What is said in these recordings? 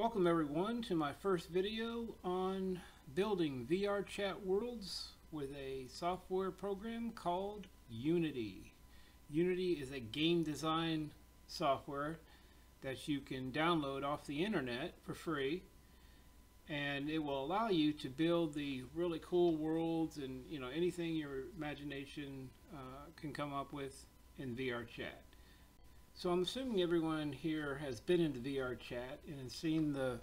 Welcome everyone to my first video on building VR chat worlds with a software program called Unity. Unity is a game design software that you can download off the internet for free and it will allow you to build the really cool worlds and you know anything your imagination uh, can come up with in VR chat. So I'm assuming everyone here has been into VR chat and has seen the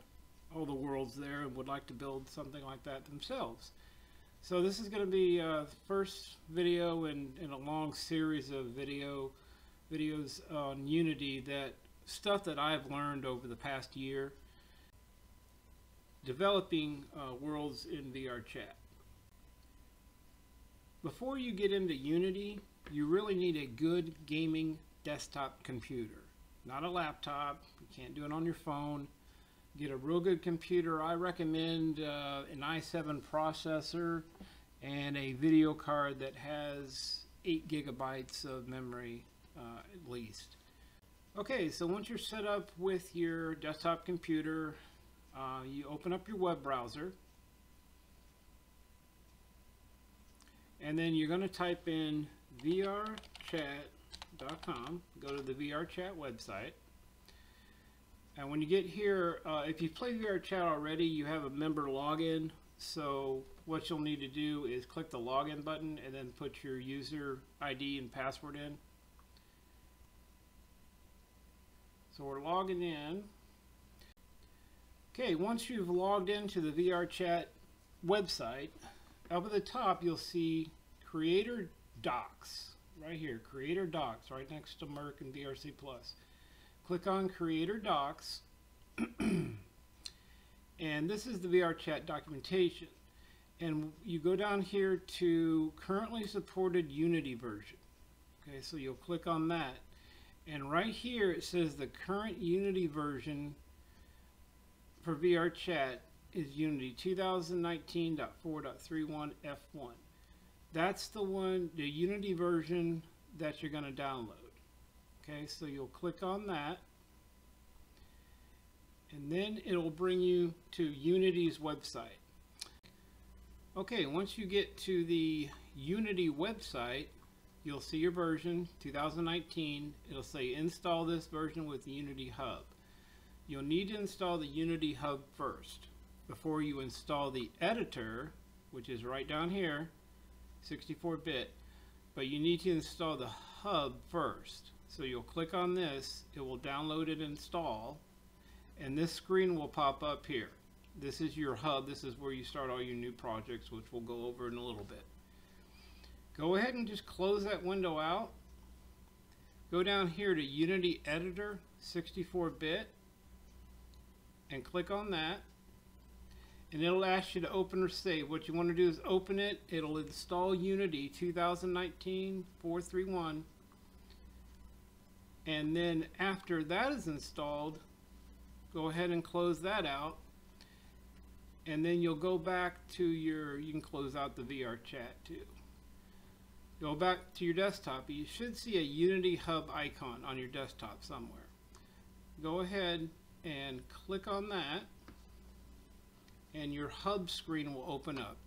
all the worlds there and would like to build something like that themselves. So this is going to be uh, first video in, in a long series of video videos on Unity that stuff that I've learned over the past year developing uh, worlds in VR chat. Before you get into Unity, you really need a good gaming desktop computer, not a laptop. You can't do it on your phone. Get a real good computer. I recommend uh, an i7 processor and a video card that has 8 gigabytes of memory uh, at least. Okay, so once you're set up with your desktop computer, uh, you open up your web browser and then you're going to type in vrchat VRChat.com. Go to the VRChat website. And when you get here, uh, if you've played VRChat already, you have a member login. So what you'll need to do is click the login button and then put your user ID and password in. So we're logging in. Okay, once you've logged into the VRChat website, up at the top you'll see Creator Docs right here, Creator Docs, right next to Merch and VRC Plus. Click on Creator Docs, and this is the VRChat documentation. And you go down here to currently supported Unity version. Okay, so you'll click on that. And right here it says the current Unity version for VRChat is Unity 2019.4.31 F1 that's the one, the Unity version that you're going to download. Okay, so you'll click on that. And then it'll bring you to Unity's website. Okay, once you get to the Unity website, you'll see your version 2019. It'll say install this version with Unity Hub. You'll need to install the Unity Hub first before you install the editor, which is right down here, 64-bit, but you need to install the hub first. So you'll click on this, it will download and install, and this screen will pop up here. This is your hub, this is where you start all your new projects, which we'll go over in a little bit. Go ahead and just close that window out. Go down here to Unity Editor 64-bit and click on that and it'll ask you to open or save. What you want to do is open it. It'll install Unity 2019 431 and then after that is installed go ahead and close that out. And then you'll go back to your you can close out the VR chat too. Go back to your desktop. You should see a Unity Hub icon on your desktop somewhere. Go ahead and click on that and your hub screen will open up.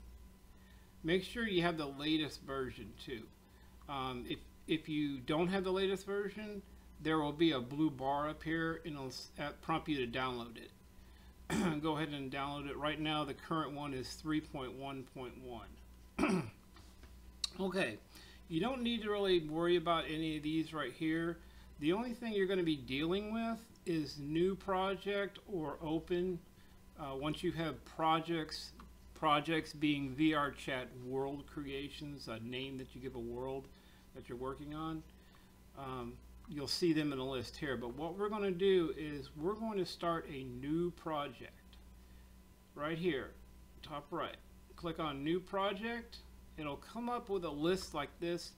Make sure you have the latest version too. Um, if, if you don't have the latest version, there will be a blue bar up here and it'll prompt you to download it. Go ahead and download it. Right now the current one is 3.1.1. okay, you don't need to really worry about any of these right here. The only thing you're going to be dealing with is new project or open uh, once you have projects, projects being VR chat world creations, a name that you give a world that you're working on, um, you'll see them in the list here. But what we're going to do is we're going to start a new project right here, top right. Click on new project. It'll come up with a list like this.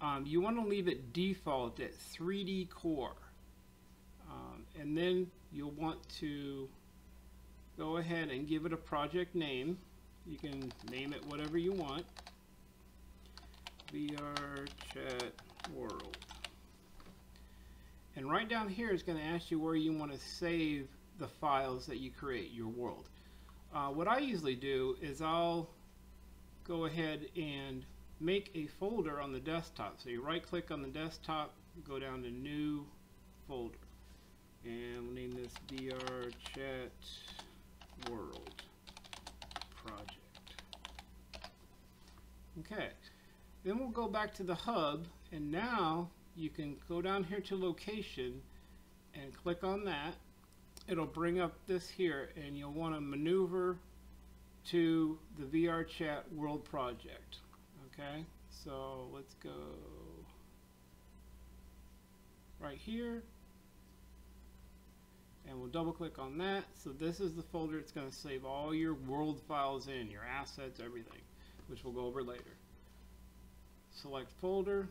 Um, you want to leave it default at 3D core. Um, and then you'll want to go ahead and give it a project name. You can name it whatever you want. VR Chat World. And right down here is going to ask you where you want to save the files that you create, your world. Uh, what I usually do is I'll go ahead and make a folder on the desktop. So you right click on the desktop, go down to new folder and we'll name this VR chat world project. Okay, then we'll go back to the hub and now you can go down here to location and click on that. It'll bring up this here and you'll want to maneuver to the VR chat world project. Okay, so let's go right here and we'll double click on that. So this is the folder it's going to save all your world files in your assets everything which we'll go over later. Select folder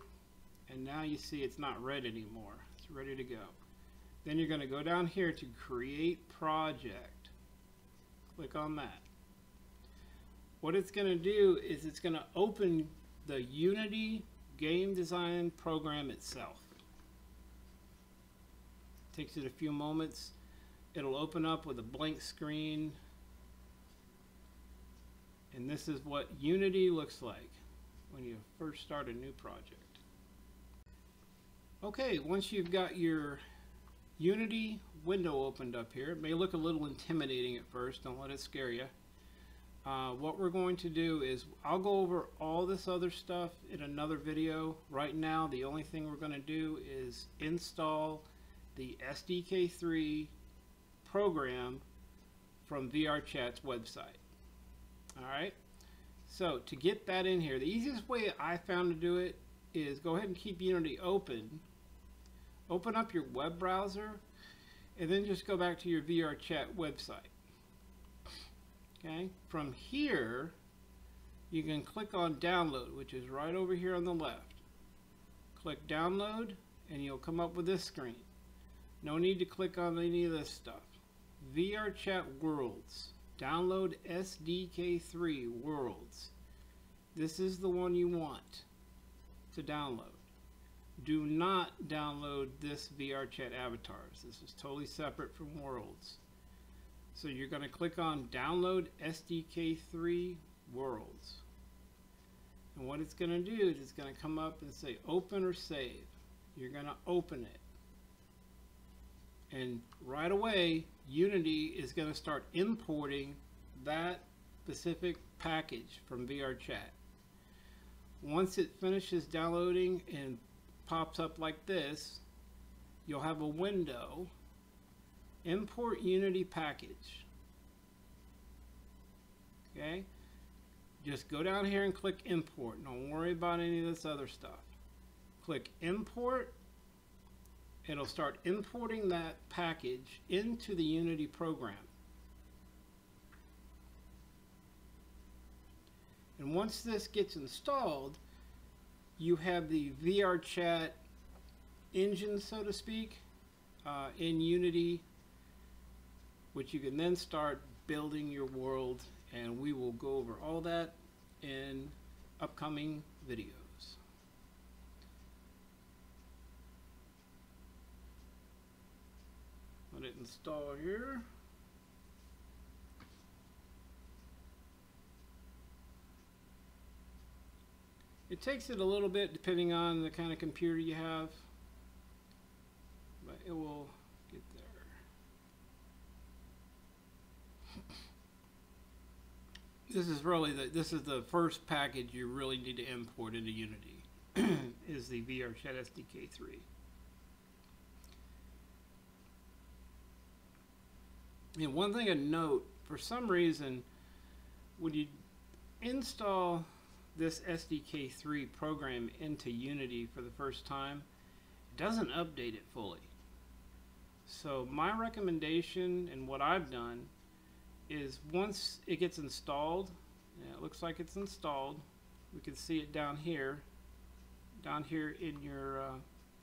and now you see it's not red anymore. It's ready to go. Then you're going to go down here to create project. Click on that. What it's going to do is it's going to open the Unity game design program itself. Takes it a few moments it'll open up with a blank screen and this is what Unity looks like when you first start a new project. Okay, once you've got your Unity window opened up here, it may look a little intimidating at first, don't let it scare you. Uh, what we're going to do is, I'll go over all this other stuff in another video. Right now, the only thing we're going to do is install the SDK3 program from VRChat's website. Alright, so to get that in here, the easiest way I found to do it is go ahead and keep Unity open. Open up your web browser and then just go back to your VRChat website. Okay, from here you can click on download, which is right over here on the left. Click download and you'll come up with this screen. No need to click on any of this stuff. VRChat Worlds. Download SDK3 Worlds. This is the one you want to download. Do not download this VRChat avatars. This is totally separate from Worlds. So you're going to click on Download SDK3 Worlds. And what it's going to do is it's going to come up and say Open or Save. You're going to open it. And right away, Unity is going to start importing that specific package from VRChat. Once it finishes downloading and pops up like this, you'll have a window, import Unity package. Okay, just go down here and click import. Don't worry about any of this other stuff. Click import it'll start importing that package into the Unity program. And once this gets installed, you have the VRChat engine, so to speak, uh, in Unity, which you can then start building your world, and we will go over all that in upcoming videos. Let it install here. It takes it a little bit depending on the kind of computer you have, but it will get there. This is really the this is the first package you really need to import into Unity is the VRChat SDK 3. And one thing to note, for some reason, when you install this SDK3 program into Unity for the first time, it doesn't update it fully. So my recommendation and what I've done is once it gets installed, it looks like it's installed, we can see it down here, down here in your uh,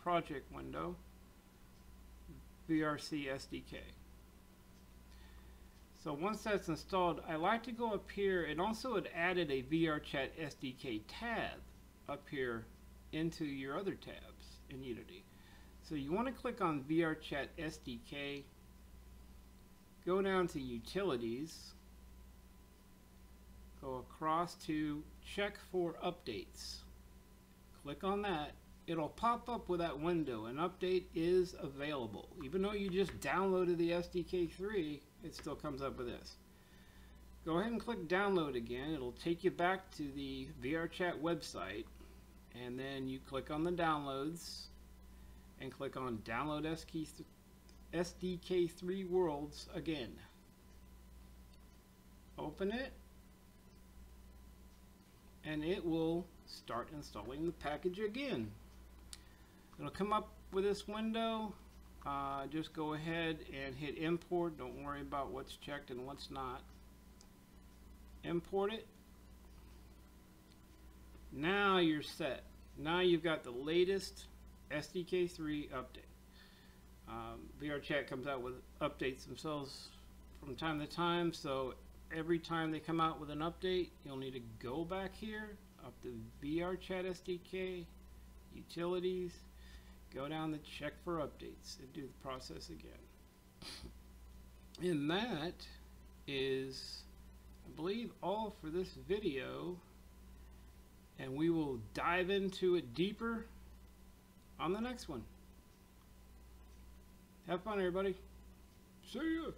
project window, VRC SDK. So once that's installed, I like to go up here and also it added a VRChat SDK tab up here into your other tabs in Unity. So you want to click on VRChat SDK go down to utilities, go across to check for updates. Click on that. It'll pop up with that window. An update is available. Even though you just downloaded the SDK3, it still comes up with this. Go ahead and click download again. It'll take you back to the VRChat website and then you click on the downloads and click on download SDK3 worlds again. Open it and it will start installing the package again. It'll come up with this window. Uh, just go ahead and hit import. Don't worry about what's checked and what's not. Import it. Now you're set. Now you've got the latest SDK3 update. Um, VRChat comes out with updates themselves from time to time, so every time they come out with an update, you'll need to go back here, up to VRChat SDK, utilities, go down to check for updates, and do the process again. And that is, I believe, all for this video, and we will dive into it deeper on the next one. Have fun, everybody. See ya.